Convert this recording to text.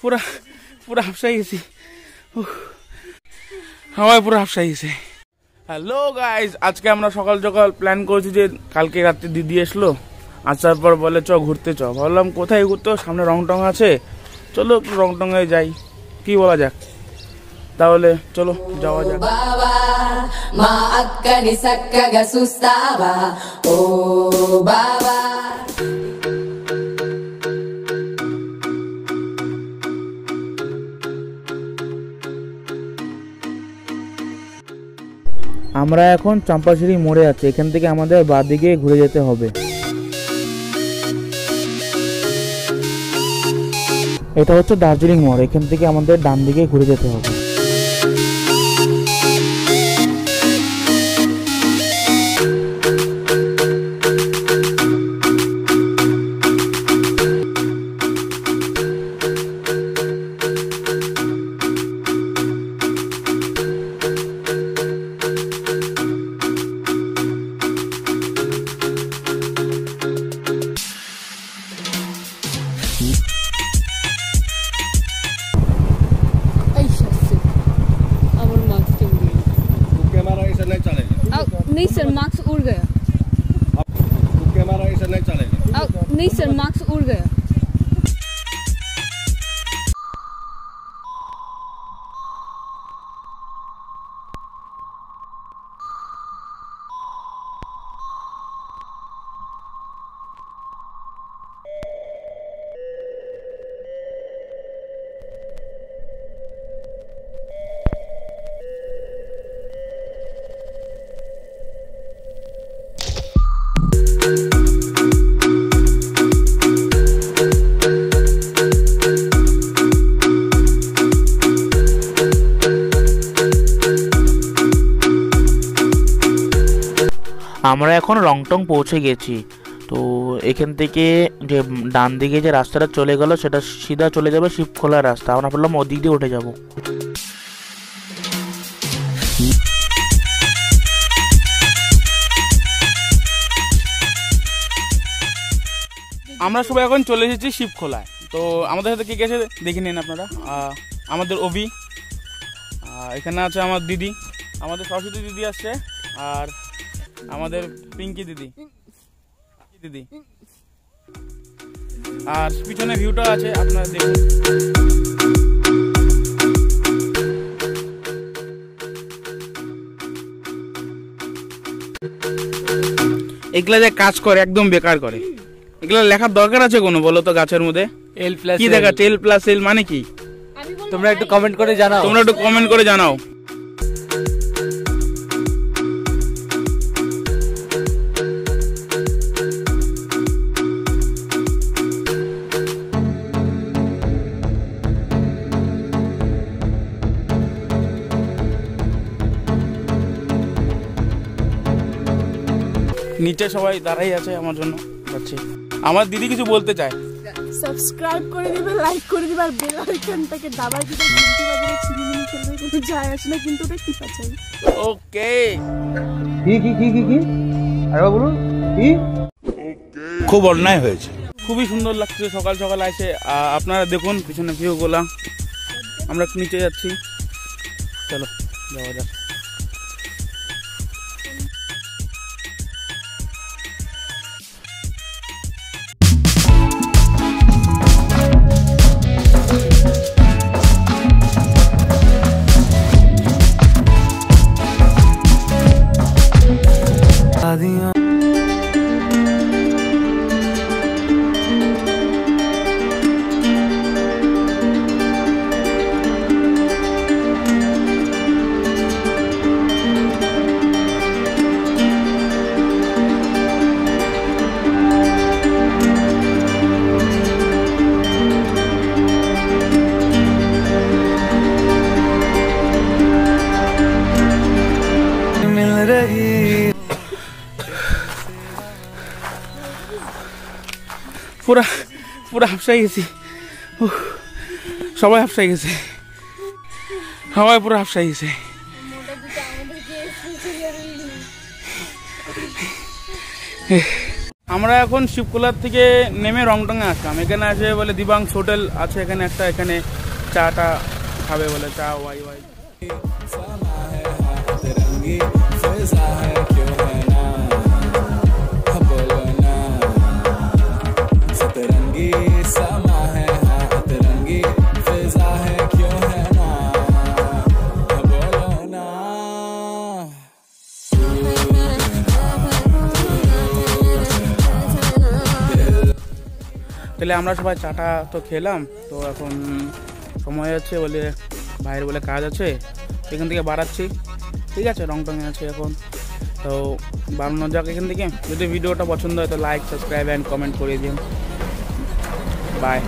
পুরা পুরা হাফসাই গেছি। হাওয়ায় পুরো হাফসাই গেছে। হ্যালো গাইজ আজকে আমরা সকাল সকাল প্ল্যান করেছি যে কালকে রাত্রে দিদি এসলো। আসার পর বলে চ ঘুরতে চ। ভাবলাম কোথায় ঘুরতে? সামনে রং টং আছে। চলো একটু রং টঙে যাই। কি বলা যাক? তাহলে চলো যাওয়া যাক। বাবা মা আক্কানি সাক্কা সুস্তাবা। ও বাবা। আমরা এখন চাম্পাশিড়ি মোড়ে আছি, এখান থেকে আমাদের বাদিকে ঘুরে যেতে হবে। এটা হচ্ছে দার্জিলিং মোড়, এখান থেকে আমাদের ডান দিকে ঘুরে যেতে হবে। नहीं चलेगा। नहीं सर मार्क्स उड़ गया कैमरा ऐसा नहीं चलेगा। नहीं सर मार्क्स उड़ गया আমরা এখন রংটং পৌঁছে গেছি। তো এখান থেকে যে ডান দিকে যে রাস্তাটা চলে গেল, সেটা সিধা চলে যাবে শিবখোলা রাস্তা। আমরা ভাবলাম ওদিক দিয়ে উঠে যাব। আমরা সবাই এখন চলে এসেছি শিবখোলায়। তো আমাদের সাথে কে কে আছে দেখে নিন আপনারা। আমাদের অভি এখানে আছে আমার দিদি, আমাদের সরস্বতী দিদি আসছে আর আমাদের পিঙ্কি দিদি। দিদি। আর পিছনে ভিউটা আছে আপনারা দেখুন। এগুলা যে কাজ করে একদম বেকার করে। এগুলা লেখার দরকার আছে কোনো বলো তো গাছের মধ্যে? এল প্লাস কি দেখা টেল প্লাস এল মানে কি? তোমরা একটু কমেন্ট করে জানাও। তোমরা একটু কমেন্ট করে জানাও। নিচে সবাই দাঁড়াই আছে আমার জন্য। যাচ্ছে। আমার দিদি কিছু বলতে চায়। সাবস্ক্রাইব করে দিবে লাইক করে দিবে আর বেল আইকনটাকে দাবায় দিবে ঘন্টি বাজারে ছিনিমিনি খেলবে কোনো যায় আসে না কিন্তু ওটা টিপা চাই ওকে কি কি কি কি কি? আরেকবার বলুন কি? খুব অন্যায় হয়েছে। খুবই সুন্দর লাগছে সকাল সকাল আহ, আপনারা দেখুন পিছনে ভিউ গোলা। আমরা নিচে যাচ্ছি। চলো যাওয়া যাক। the পুরা পুরা হাফসাই গেছি। সবাই হাফসাই গেছে। হাওয়ায় পুরো হাফসাই গেছে। আমরা এখন শিবকুলার থেকে নেমে রংটংয়ে আসলাম। এখানে আছে বলে দিবাংশ হোটেল, আছে এখানে একটা, এখানে চাটা খাবে বলে চা, ওয়াই ওয়াই। তাহলে আমরা সবাই চাটা তো খেলাম, তো এখন সময় আছে বলে বাইরে বলে কাজ আছে, এখান থেকে বাড়াচ্ছি। ঠিক আছে রং টঙে আছে এখন। তো বাড়ানো যাক এখান থেকে। যদি ভিডিওটা পছন্দ হয় তো লাইক সাবস্ক্রাইব অ্যান্ড কমেন্ট করে দিন বাই